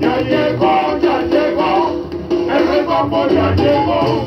ya llegó, ya llegó, el rebombo ya llegó.